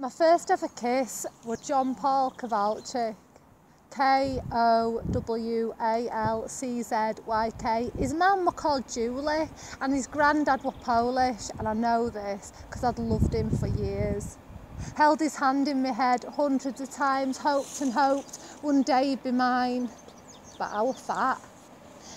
My first ever kiss was John Paul Kowalczyk. K O W A L C Z Y K. His mum was called Julie and his granddad were Polish and I know this because I'd loved him for years. Held his hand in my head hundreds of times, hoped and hoped one day he'd be mine. But I was fat.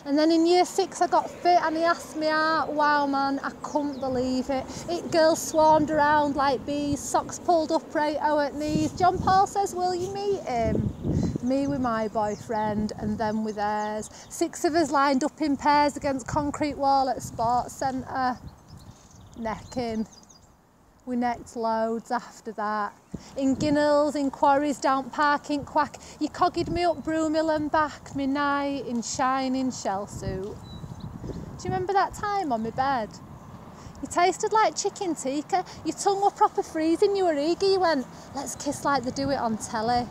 And then in year six I got fit and he asked me out. Wow man, I couldn't believe it. It girls swarmed around like bees, socks pulled up right out at knees. John Paul says, will you meet him? Me with my boyfriend and then with theirs. Six of us lined up in pairs against concrete wall at sports centre. Necking. We necked loads after that. In Ginnells, in quarries, down park, in quack. You cogged me up Broomhill and back, me knight in shining shell suit. Do you remember that time on my bed? You tasted like chicken tikka. Your tongue were proper freezing. You were eager. You went, let's kiss like they do it on telly.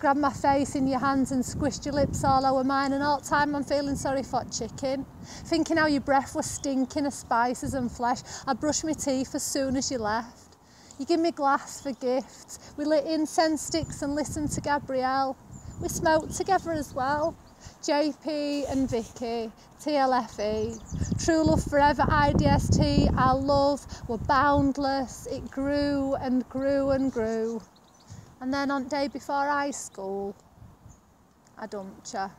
grab my face in your hands and squished your lips all over mine and all the time I'm feeling sorry for chicken. Thinking how your breath was stinking of spices and flesh, I brushed my teeth as soon as you left. You give me glass for gifts, we lit incense sticks and listened to Gabrielle. We smoked together as well. JP and Vicky, TLFE, True Love Forever, IDST, our love were boundless. It grew and grew and grew. And then on day before high school, I dumped you.